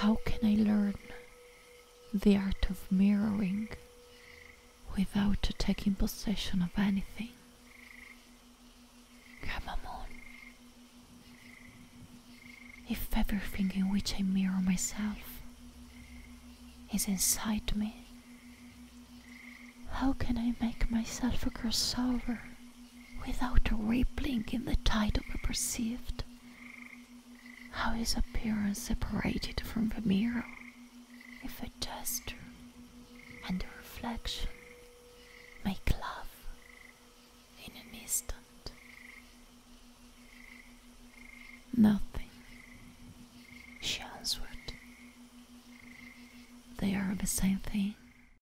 How can I learn the art of mirroring without taking possession of anything? Grandma Moon. If everything in which I mirror myself is inside me, how can I make myself a crossover without a rippling in the tide of the perceived? How is appearance separated from the mirror if a gesture and a reflection make love in an instant? Nothing, she answered. They are the same thing.